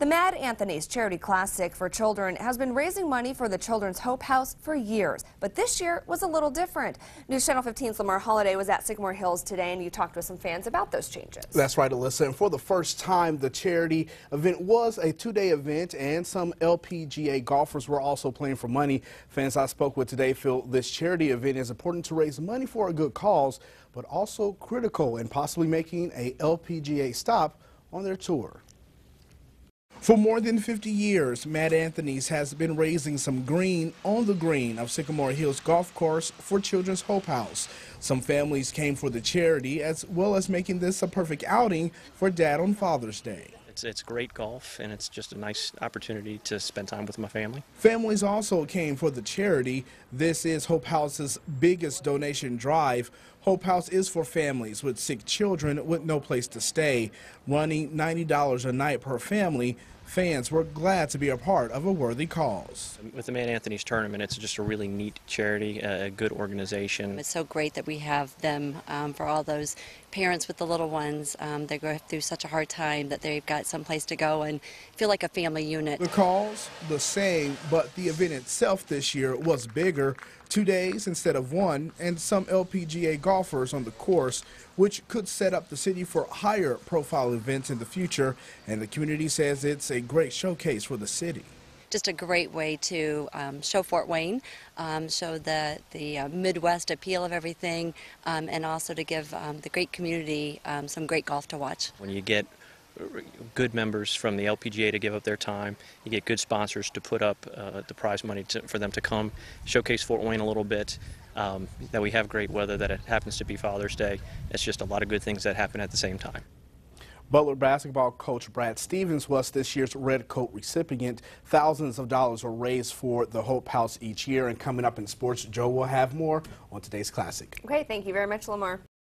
The Mad Anthony's Charity Classic for Children has been raising money for the Children's Hope House for years, but this year was a little different. News Channel 15's Lamar Holiday was at Sycamore Hills today, and you talked with some fans about those changes. That's right, Alyssa. And for the first time, the charity event was a two-day event, and some LPGA golfers were also playing for money. Fans I spoke with today feel this charity event is important to raise money for a good cause, but also critical in possibly making a LPGA stop on their tour. For more than 50 years, Mad Anthony's has been raising some green on the green of Sycamore Hills Golf Course for Children's Hope House. Some families came for the charity as well as making this a perfect outing for Dad on Father's Day. It's, it's great golf and it's just a nice opportunity to spend time with my family. Families also came for the charity. This is Hope House's biggest donation drive. Hope House is for families with sick children with no place to stay. Running $90 a night per family, fans were glad to be a part of a worthy cause. With the Mad Anthony's tournament, it's just a really neat charity, a good organization. It's so great that we have them um, for all those parents with the little ones. Um, they go through such a hard time that they've got some place to go and feel like a family unit. The cause, the same, but the event itself this year was bigger. Two days instead of one, and some LPGA golfers on the course, which could set up the city for higher profile events in the future. And the community says it's a great showcase for the city just a great way to um, show Fort Wayne, um, show the the uh, Midwest appeal of everything, um, and also to give um, the great community um, some great golf to watch. When you get good members from the LPGA to give up their time. You get good sponsors to put up uh, the prize money to, for them to come showcase Fort Wayne a little bit. Um, that we have great weather, that it happens to be Father's Day. It's just a lot of good things that happen at the same time. Butler basketball coach Brad Stevens was this year's Red Coat recipient. Thousands of dollars are raised for the Hope House each year. And coming up in sports, Joe will have more on today's Classic. Okay, thank you very much, Lamar.